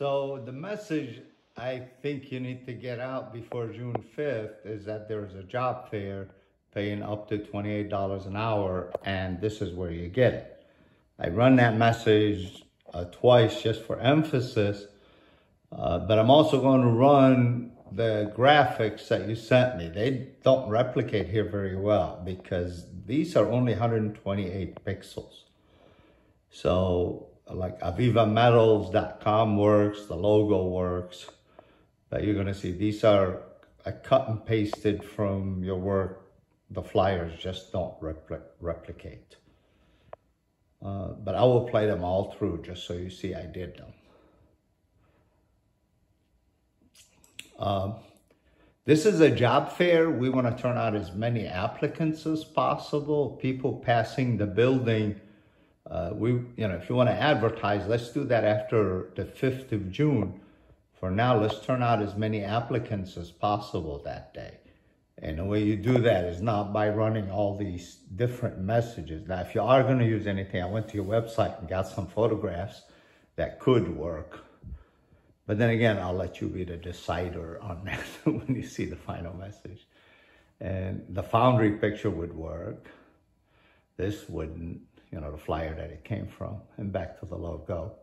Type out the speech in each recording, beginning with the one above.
So the message I think you need to get out before June 5th is that there's a job fair paying up to $28 an hour, and this is where you get it. I run that message uh, twice just for emphasis, uh, but I'm also going to run the graphics that you sent me. They don't replicate here very well because these are only 128 pixels. So like avivametals.com works, the logo works, but you're gonna see these are I cut and pasted from your work. The flyers just don't repli replicate. Uh, but I will play them all through just so you see I did them. Uh, this is a job fair. We want to turn out as many applicants as possible, people passing the building uh, we, you know, if you want to advertise, let's do that after the 5th of June. For now, let's turn out as many applicants as possible that day. And the way you do that is not by running all these different messages. Now, if you are going to use anything, I went to your website and got some photographs that could work. But then again, I'll let you be the decider on that when you see the final message. And the Foundry picture would work. This wouldn't you know, the flyer that it came from and back to the logo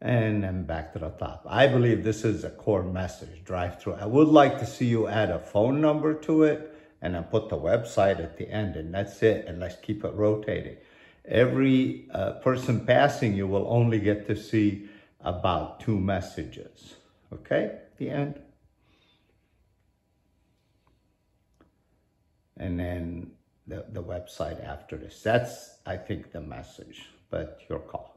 and then back to the top. I believe this is a core message, drive through. I would like to see you add a phone number to it and then put the website at the end and that's it. And let's keep it rotating. Every uh, person passing you will only get to see about two messages. Okay, the end. And then the, the website after this. That's, I think, the message, but your call.